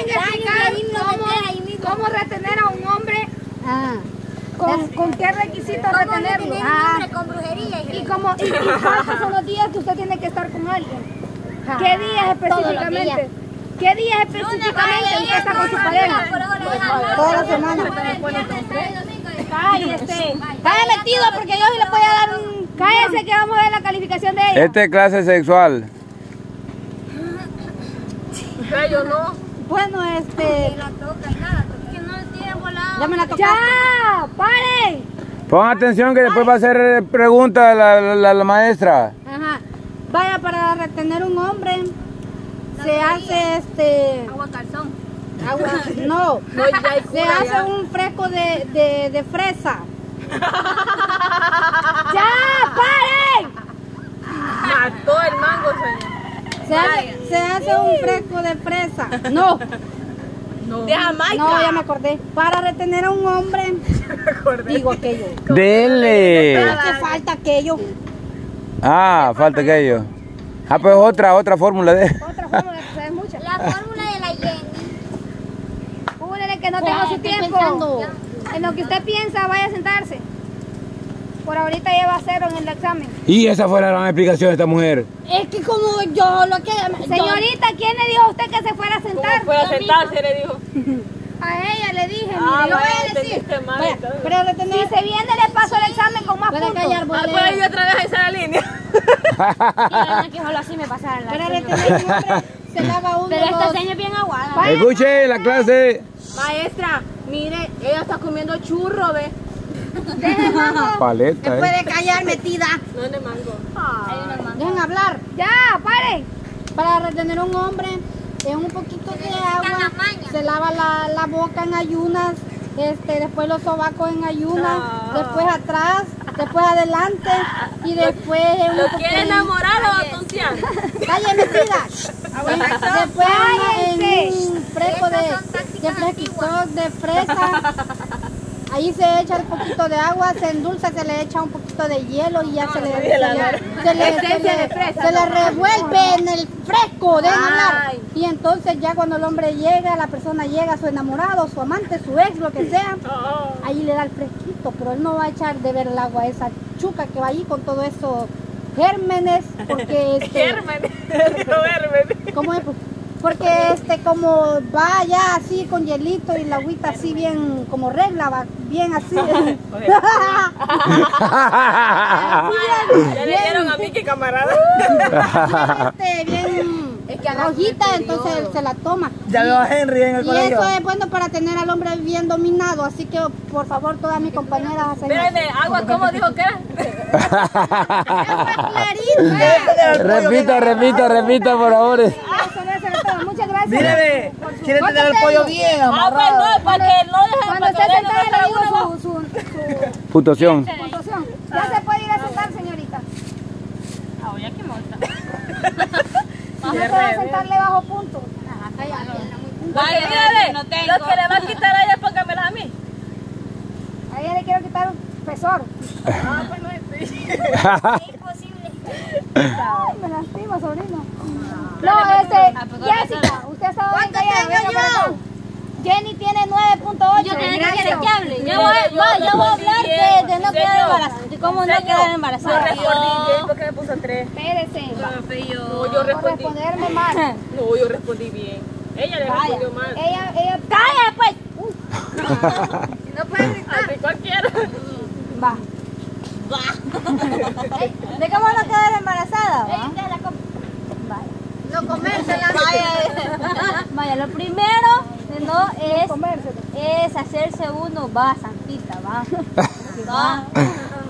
explicar cómo, cómo retener a un hombre. Ah. ¿Con, ¿Con qué requisitos retenerlo? Ah. con brujería ¿Y, cómo, y, y cuántos son los días que usted tiene que estar con alguien? ¿Qué días específicamente? ¿Qué días específicamente usted está con su pareja? Toda la semana. Cállese. Cállese metido porque yo le voy a dar un... Cállese que vamos a ver la calificación de ella. Este es clase sexual. Yo no. Bueno, este. La toca y nada, que no le tire volado. Ya me la tocaste. ¡Ya! ¡Paren! Pon atención que después va a hacer preguntas la, la, la maestra. Ajá. Vaya, para retener un hombre, se hace este. Agua calzón. Agua. No. Se hace un fresco de, de, de fresa. ¡Ya! ¡Paren! Mató el mango, señor. Se hace, se hace un fresco de fresa. No. De Jamaica. No, ya me acordé. Para retener a un hombre, digo aquello. Dele. Pero que falta aquello. Ah, falta aquello. Ah, pues otra, otra fórmula de. Otra de que se ve mucho. La fórmula de la Jenny. De que no tengo su tiempo. pensando. En lo que usted piensa, vaya a sentarse. Por ahorita lleva cero en el examen. Y esa fue la gran explicación de esta mujer. Es que como yo lo que... Señorita, ¿quién le dijo a usted que se fuera a ¿Cómo sentar? fue a sentarse? Le dijo. A ella le dije, Ah, mire, yo voy a decir. pero Si se viene, le paso el examen con más puntos. callar, Ah, pues yo otra vez a esa línea. que solo así me pasaron se lava uno Pero esta seña es bien aguada. Escuche la clase. Maestra, mire, ella está comiendo churro, ve. Paleta, Me eh. puede callar metida. No es de mango. Dejen hablar. Ya, pare. Para retener un hombre, en un poquito de agua, se lava la, la boca en ayunas, este, después los sobacos en ayunas, Ah. después atrás, después adelante y después en un ¿Lo poquito- quiere enamorar o a tontear? Calle metida. Después Cállense. en un fresco de, de fresquito de fresa. Ahí se echa un poquito de agua, se endulza, se le echa un poquito de hielo y ya se le, se le, se le- se Esencia le- de fresa, se le no. revuelve en el fresco, dejen hablar. Y entonces ya cuando el hombre llega, la persona llega, su enamorado, su amante, su ex, lo que sea, Oh. ahí le da el fresquito, pero él no va a echar de ver el agua esa chuca que va ahí con todo eso gérmenes, porque este, gérmenes. ¿Cómo es? Porque este como va ya así con hielito y la agüita así bien como regla, va bien así. Ya le dieron a mí que camarada. este, bien rojita, entonces él se la toma. Ya veo a Henry en el Y colegio. eso es bueno para tener al hombre bien dominado, así que por favor todas mis compañeras hacen. Espérame, agua, ¿cómo dijo que clarita. repita, repita, repita, por favor. Míreme, quiere tener el ¿Cuánto pollo bien Ah, pues amarrado. no, para que no dejen Cuando dejen le digo uno. su, su, su Puntuación. puntuación. Ya se puede ir a sentar, señorita. Ah, ya que monta. No se va a sentarle bajo punto. No tengo. lo que le va a quitar a ella, póngamelas a mí. A ella le quiero quitar un espesor. Ah, pues no es. Imposible. Ay, me lastima, sobrino. No, este, Jessica, usted ha estado bien callada. venga acá. Jenny tiene 9.8. Yo tengo que quiere que hable. Yo voy, yo voy- yo voy a hablar de, de no Señor. quedar embarazada. Cómo no quedar No embarazada. respondí bien porque me puso tres. Espérese. No, yo respondí. responderme mal. No, yo respondí bien. Ella le respondió mal. Ella, ella, ¡Calla, pues! no puede gritar. Así cualquiera. Va. ¿De cómo no quedar embarazada? va? No comérsela. Vaya, vaya, lo primero no es, es hacerse uno va santita, va. Va.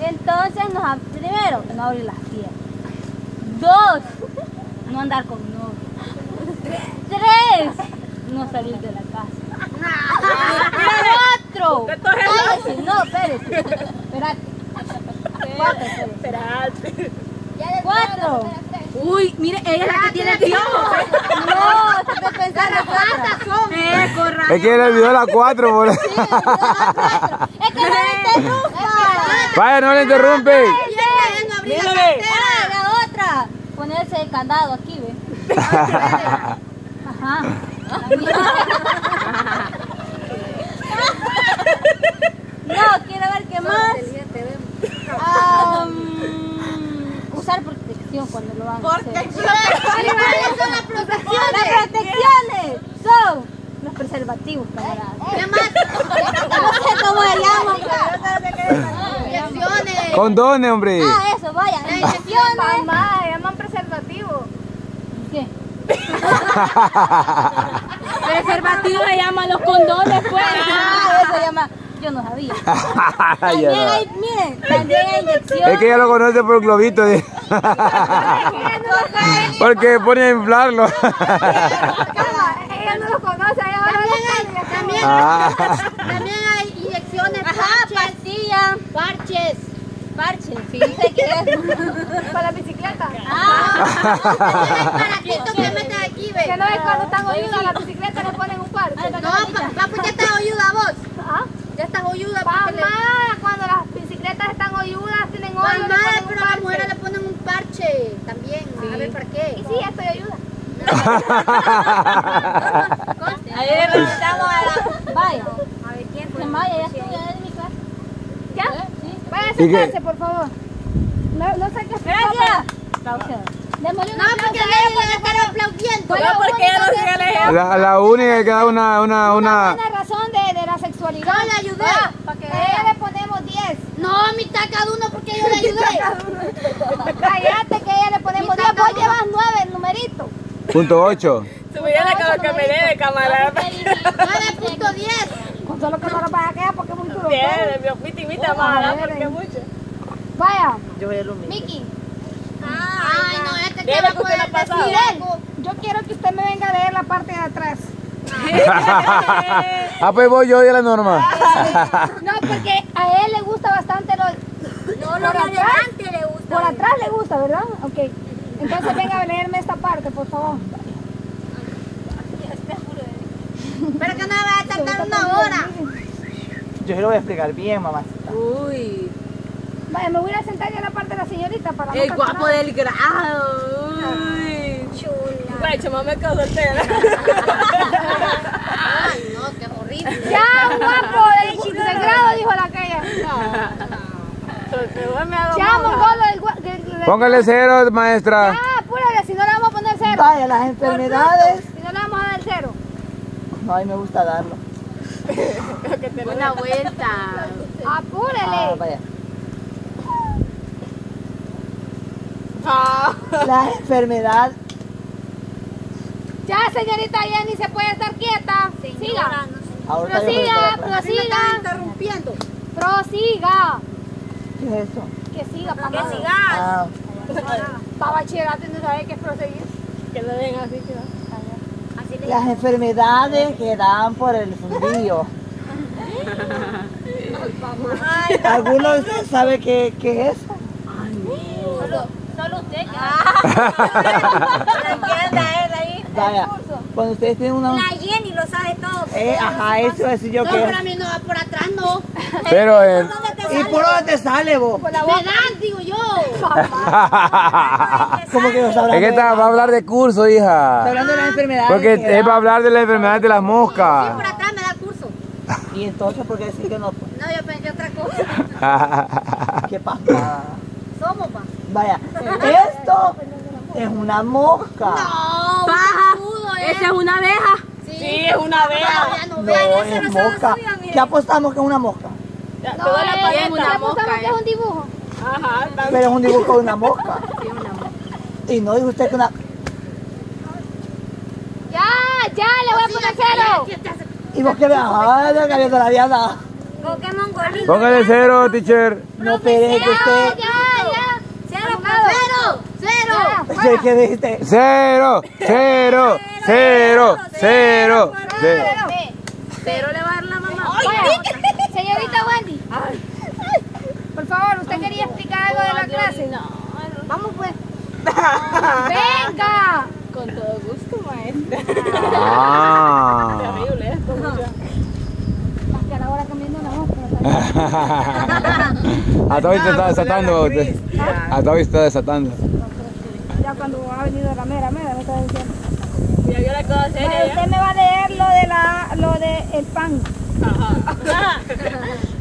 Entonces, nos, primero, no abrir las piernas. Dos, no andar con novio. Tres, no salir de la casa. Cuatro, no, espérese. Espérate. Cuatro. Espérate. Cuatro. Uy, mire, ella es la que tiene el piojo. No, estoy pensando cuatro. Eh, corra. Es que le olvidó la 4. Por... Es que no me interrumpa. Vaya, no le interrumpe. Mírame. Ah, la otra. Ponerse el candado aquí, ve. Ajá. No, quiero ver qué más. Am, usar protección cuando lo hagan. ¿Cuáles son las protecciones? Las protecciones son los preservativos, camaradas. ¿Qué más? No sé cómo se llaman. Inyecciones. Condones, hombre. Ah, eso, vaya. Inyecciones. Mamá, llaman preservativo. ¿Qué? Preservativo se llaman los condones, pues. Ah, eso se llama. Yo no sabía. También hay, miren, también hay. Es que ella lo conoce por globito. Porque pone a inflarlo. Ella no lo conoce, ella va a También hay, también, Ah. también hay inyecciones, Ajá, parches, pastilla. parches. Parche, sí, sé qué es. para la bicicleta. Ah, Aparatitos que meten aquí, ve. Que no es cuando están oyudas a la bicicleta le ponen un par. No, pa- papu, ya estás oyuda vos. ¿Ah? Ya estás oyuda. porque le- Mamá, cuando las bicicletas están oyudas, tienen hoyo, le Mamá, ponen un pero a las parche. mujeres le ponen un parche también. A ver, ¿para qué? Y sí, ya estoy ayuda. ahí le preguntamos a la. Vaya. A ver quién fue. Maya, ya estuvo ya en mi clase. ¿Ya? Sí. Vaya a sentarse, por favor. No, no qué Gracias. Pausa. No, porque nadie le estar aplaudiendo. Fue la ¿Por qué única no vez sigue el que- ejemplo? La, la única que da una, una, una. buena razón de, de la sexualidad. Yo le ayudé. Para que a ella le ponemos 10. No, mitad cada uno porque yo le ayudé. Cállate que ella le ponemos 10. Vos llevas 9 el numerito. Punto 8. Subiré la que me debe, camarada. 9.10. Con solo que no lo vaya a quedar porque es muy duro. Bien, mi mitimita mala, porque mucho. Vaya, Yo voy a lo mismo. Miki, Ay, no, este que va a poder no ha pasado. decir algo. yo quiero que usted me venga a leer la parte de atrás. ah, pues voy yo de la norma. No, porque a él le gusta bastante lo... No, por lo de atrás. adelante le gusta. Por atrás le gusta, ¿verdad? Ok. Entonces venga a leerme esta parte, por favor. Pero que no me va a tardar una hora. Yo se lo voy a explicar bien, mamá. Uy, Vaya, me voy a sentar ya en la parte de la señorita para no el guapo nada. del grado. Uy, chula. Güey, chama me quedo soltera. Ay, no, qué horrible. Ya, guapo, del, del grado, dijo la. Soltera, me hago Ya, mongolo del, gua- del, del- Póngale cero, maestra. Ya, apúrale, si no le vamos a poner cero. Vaya, las enfermedades. Si no le vamos a dar cero. No, a mí me gusta darlo. Una vuelta. Apúrele. Ah, vaya. Ah. Las enfermedades. Ya, señorita Jenny, se puede estar quieta. Siga. Ahorita yo voy a Prosiga, prosiga. interrumpiendo. Prosiga. ¿Qué es eso? Que siga, papá. Que siga. Ah, Para bachillerato no sabe qué es proseguir. Que lo den así, que las enfermedades que dan por el fundillo. ¿Alguno de ustedes sabe qué, qué es eso? Solo, solo usted. Vaya, cuando ustedes tienen una... La Jenny lo sabe todo. Eh, ajá, eso decir yo No, que pero a mí no va por atrás, no. Pero ¿Y por dónde te sale vos? Me dan, digo yo. ¿Cómo que no es que está, va a hablar de curso, Está hija. hablando de las enfermedades. Porque que es va a hablar de la enfermedad de las Por moscas. atrás me da curso. Y entonces, ¿por qué decir que no? No, yo pensé otra cosa. ¿Qué pasa? Somos, pa. Vaya, esto es una mosca. No, Paja. escudo, ¿eh? Esa es una abeja. Sí, es una abeja. Ya no No, vean, es mosca. ¿Qué apostamos que es una mosca? Ya, No, toda la eh, pared es una mosca. es un dibujo. Ajá, está Pero es un dibujo de una mosca. Y no dijo usted que una... Ya, ya, le voy a poner cero. Y vos que veas, ay, todavía nada. Pokémon Golito. Póngale cero, teacher. No esperé que Ya, usted... ya, ya. Cero, cero, cero. ¿Qué, qué dijiste? Cero, cero, cero, cero. cero. Pero le va a dar la mamá. Señorita Wendy. Por favor, ¿usted quería explicar algo de la clase? Vamos pues. Venga. Con todo gusto, maestra. Ah. Terrible esto, mucha. Que a la la. Hasta hoy te está desatando. Hasta hoy está desatando. Ya cuando ha venido la mera, mera, me está diciendo. Ya vio la cosa seria. Usted me va a leer pan.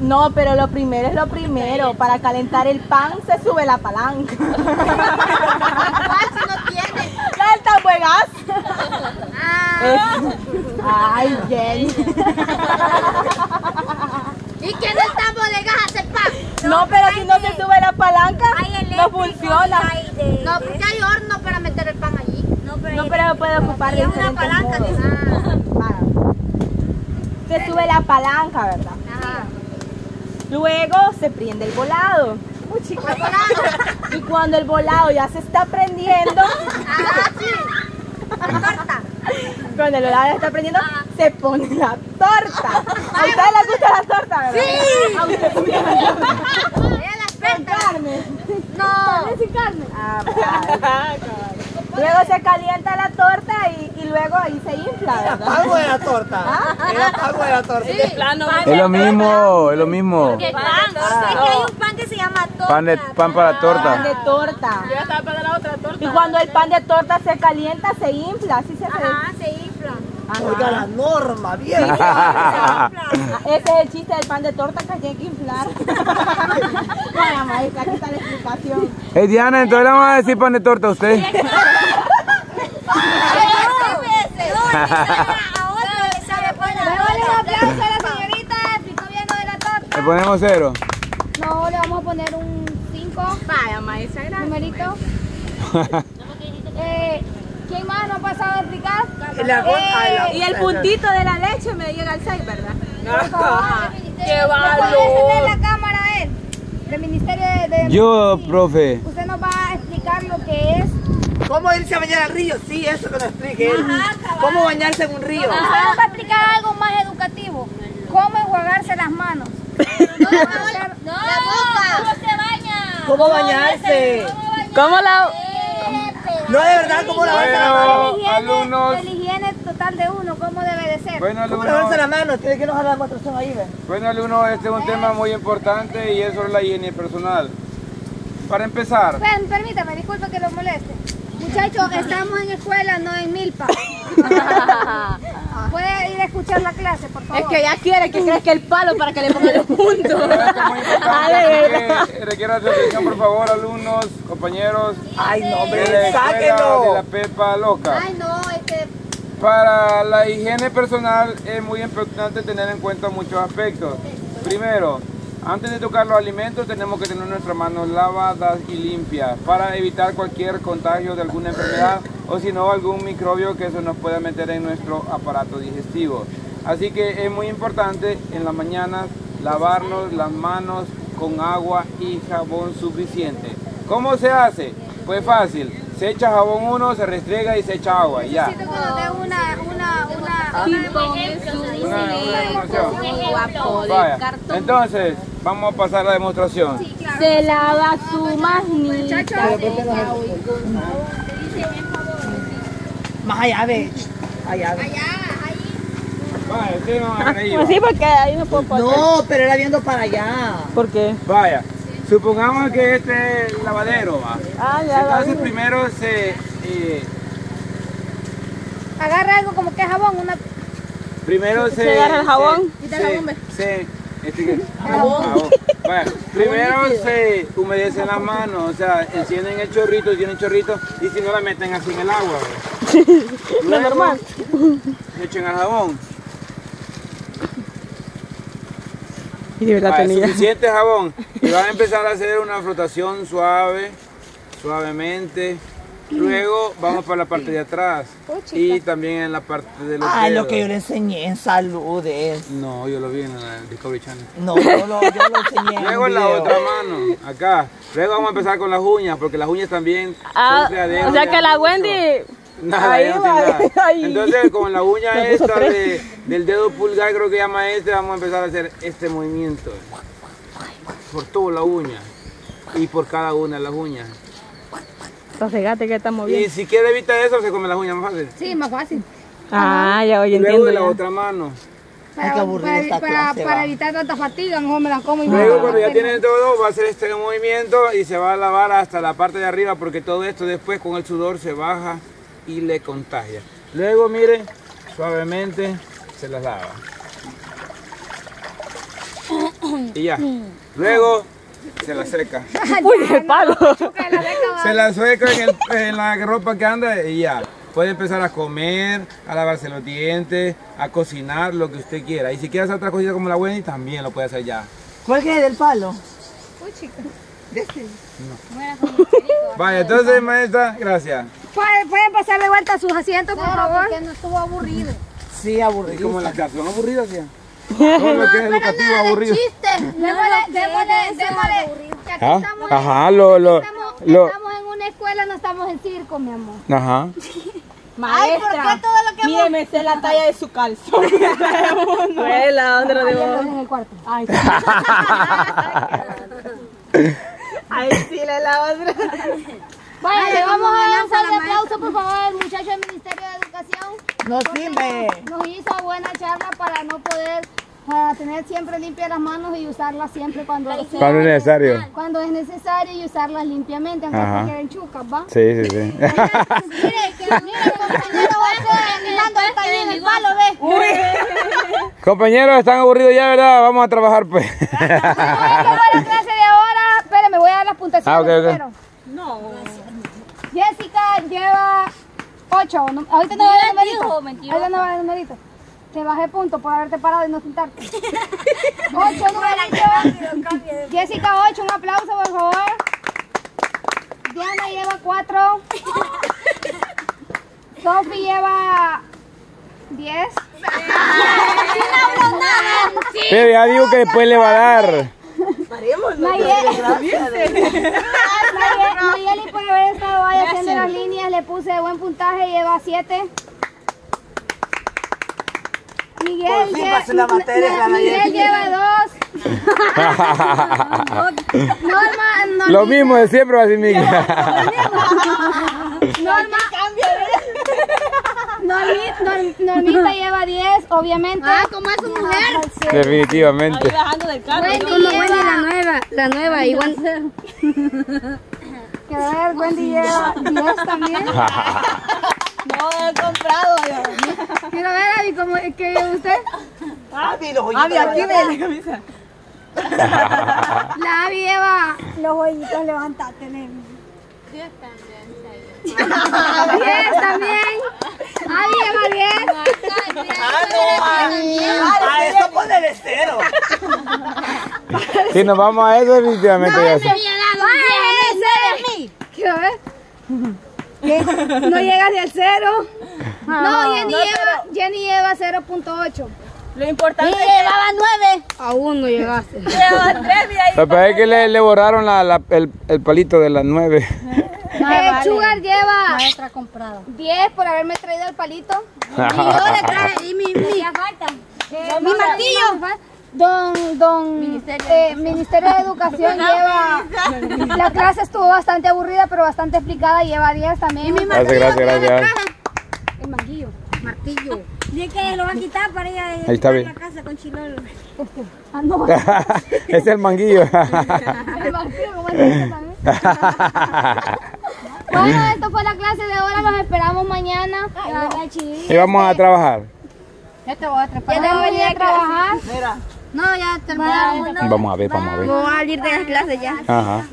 No, pero lo primero es lo primero. Para calentar el pan se sube la palanca. ¿Cuál si no tiene? La del. Ah, Ay, Jenny. ¿Y quién es el tambo de gas hace pan? No, pero si no se sube la palanca, no funciona. No, porque hay horno para meter el pan allí. No, pero No, hay pero puede ocupar una diferentes palanca, modos. Se sube la palanca, ¿verdad? Ajá. Luego se prende el volado. Y cuando el volado ya se está prendiendo, Ah, sí. Cuando el volado ya está prendiendo, se pone la torta. ¿A ustedes les gusta la torta, verdad? Sí. ¿A ustedes les gusta la torta? Ella es la Con experta. carne. No. sin carne. Ah, vale. Luego se calienta la torta y, y luego ahí se infla, ¿verdad? Pago de la torta. Era pago de la torta. Es lo mismo, es lo mismo. ¿Qué pan? Es que hay un pan que se llama torta. Pan, de, pan para Pan torta. de torta. Yo estaba para la otra torta. Y cuando el pan de torta se calienta, se infla, así se. Ajá, se infla. Oiga la norma, bien. Ah, Ese es el chiste del pan de torta que tiene que inflar. Vaya maestra, aquí está la explicación. Eh, Diana, entonces le vamos a decir pan de torta a usted. Le ponemos cero. No, le vamos a poner un 5 Vaya maestra, gracias. numerito. Eh, ¿Quién más no ha pasado a explicar? La gota- ay, la- Y el puntito de la leche me llega al 6, ¿verdad? ¡Qué ¿Le puede tener la cámara él? Del Ministerio de... de- Yo, profe. Usted nos va a explicar lo que es. ¿Cómo irse a bañar al río? Sí, eso que nos explique él. ¿Cómo bañarse en un río? Usted nos va a explicar algo más educativo. Cómo enjuagarse las manos. No, ¿cómo se baña? ¿Cómo bañarse? ¿Cómo la.? No, de verdad, ¿cómo lavarse la? El higiene, alumnos. el higiene total de uno, ¿cómo debe de ser? Bueno, ¿Cómo lavarse la alumnos. mano? Tiene que nos dar la demostración ahí, ¿ven? Bueno, alumnos, este es un tema muy importante y es sobre la higiene personal. Para empezar, Ven, permítame, disculpe que lo moleste. Muchachos, estamos en escuela, no en milpa. Puede ir a escuchar la clase, por favor. Es que ella quiere que crezca el palo para que le ponga los puntos. Ah, su atención, por favor, alumnos, compañeros Ay, no, de la hombre, de la. Pepa Loca. Ay, no, es que Para la higiene personal es muy importante tener en cuenta muchos aspectos. Primero, antes de tocar los alimentos tenemos que tener nuestras manos lavadas y limpias para evitar cualquier contagio de alguna enfermedad o si no algún microbio que se nos pueda meter en nuestro aparato digestivo. Así que es muy importante en las mañanas lavarnos las manos con agua y jabón suficiente. ¿Cómo se hace? Pues fácil. Se echa jabón uno, se restriega y se echa agua y ya. Entonces, vamos a pasar a la demostración. Se lava su manita. Más allá, ve. Allá, ve. Vaya, ustedes van a ver ahí, va. Pues sí, porque ahí no puedo poner. No, pero era viendo para allá. ¿Por qué? Vaya, supongamos que este es el lavadero, va. Ah, ya Entonces primero se, eh, agarra algo como que jabón, una primero se, Se agarra el jabón. se, se, se- este jabón. Primero se humedecen las manos, o sea, encienden el chorrito, tienen chorrito y si no la meten así en el agua. normal. Se echan al jabón. Y de verdad tenía. suficiente jabón y van a empezar a hacer una frotación suave, suavemente. Luego vamos para la parte de atrás y también en la parte de los lo dedos. que yo le enseñé en salud es. No, yo lo vi en el Discovery Channel. No, yo lo, yo lo enseñé en Luego en la video. otra mano, acá. Luego vamos a empezar con las uñas, porque las uñas también Ah, son o sea que la mucho- Wendy Nada, Ahí no va, nada. ahí. Entonces con la uña esta de- del dedo pulgar, creo que llama este, vamos a empezar a hacer este movimiento. Por toda la uña. Y por cada una de las uñas. Entonces, fíjate que estamos Y si quiere evitar eso, se come las uñas más fácil. Sí, más fácil. Ah, ya oye, Y luego entiendo. de la ya. otra mano. Ay, qué aburrida para, esta para- clase, para evitar tanta fatiga, mejor me las como y Luego cuando ya tienen todo, va a hacer este movimiento y se va a lavar hasta la parte de arriba porque todo esto después con el sudor se baja y le contagia. Luego miren, suavemente se las lava. Y ya. Luego se la seca. Uy, el palo. Se la seca en, el- en la ropa que anda y ya. Puede empezar a comer, a lavarse los dientes, a cocinar, lo que usted quiera. Y si quiere hacer otra cosita como la Wendy, también lo puede hacer ya. ¿Cuál que es del palo? Vaya, entonces maestra, gracias. ¿Pueden, pasar de vuelta a sus asientos, por favor? porque no estuvo aburrido. Sí, Y aburrido. como las clases son aburridas, ¿sí? Todo lo que es educativo aburrido. Démosle, démosle, démosle. que aquí ¿Ah? estamos- Ajá, lo, lo, Estamos, lo, estamos en una escuela, no estamos en circo, mi amor. ajá. Maestra, mire, me sé la talla de su calzón. Abuela, ¿dónde lo debo? lo en el cuarto. Ay, sí. Ay, sí, la la otra. Vaya, le vamos a dar un fuerte aplauso, por favor, al muchacho del Ministerio de Educación. No sirve. Nos hizo buena charla para no poder, para tener siempre limpias las manos y usarlas siempre cuando sea- Cuando es necesario. cuando es necesario y usarlas limpiamente, aunque Ajá. se queden chucas, ¿va? Sí, sí, sí. Mire, que mire, compañero va. Compañeros, están aburridos ya, ¿verdad? Vamos a trabajar pues. Esta fue la clase de ahora. Espérenme, voy a dar las puntuaciones Ah, ok, ok. primero. Jessica lleva 8. ahorita no va el numerito. dijo, mentirosa. Ahorita no va el numerito. Te bajé punto por haberte parado y no sentarte. 8 numerito. Jessica 8, un aplauso por favor. Diana lleva 4. Sophie lleva 10. Pero ya digo que después le va a dar. Nayeli, Ahí haciendo las líneas le puse buen puntaje, lleva 7. Miguel, Por fin lle- pasé la materia, la Miguel lleva 2. Norma, Norma, Lo mismo de siempre va a decir Miguel. Norma, Normi- Norm- Normita lleva 10, obviamente. Ah, como es su mujer. Definitivamente. Bajando del carro. Wendy lleva, la nueva, la nueva, igual. quiero ver, Wendy lleva 10 también. No, he comprado. yo. Quiero ver, Abby, ¿cómo que usted? Ah, vi los hoyitos. Abi, aquí ve la camisa. La Abby lleva los hoyitos, levantate, nene. 10 también. Abby lleva 10. Ah, no, Abi. A eso ponele cero. Si nos vamos a eso, definitivamente. Quiero ver. ¿Qué? No llega ni al cero. No, Jenny, lleva, Jenny lleva 0.8. Lo importante es Llevaba nueve. Aún no llegaste. que lleva tres y. Lo que es que le, le borraron la- la- el, el palito de las nueve. Eh, Sugar lleva Maestra comprada. 10 por haberme traído el palito. Y yo le traje, y mi, mi, Mi martillo. Don, don Ministerio, de Educación lleva. La clase estuvo bastante aburrida, pero bastante explicada. Lleva 10 también. Gracias, gracias, gracias. El manguillo. martillo. Dije que lo va a quitar para ir a Ahí está bien. la casa con Chilolo. Ah, no. Ese es el manguillo. El manguillo, ¿cómo es este también? Bueno, esto fue la clase de ahora. Los esperamos mañana. y vamos a trabajar. Ya te voy a trepar. Ya te voy a trabajar. Mira. No, ya terminamos. Vamos a ver, vamos a ver. Vamos a salir de las clases ya. Ajá.